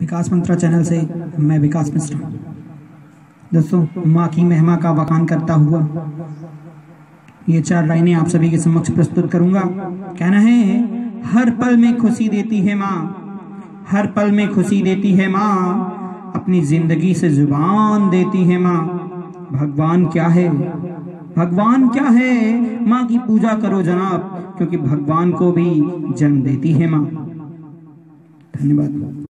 विकास मंत्रा channel से मैं विकास मिश्रा। दोस्तों, माँ की महिमा का वकान करता हुआ ये चार लाइनें आप सभी के समक्ष प्रस्तुत करूँगा। कहना है, हर पल में खुशी देती है माँ, हर पल में खुशी देती है माँ, अपनी ज़िंदगी से ज़ुबान देती है माँ। भगवान क्या है? भगवान क्या है? माँ की पूजा करो जनाब, क्योंकि भगवान को भी जन्म देती है माँ। धन्यवाद।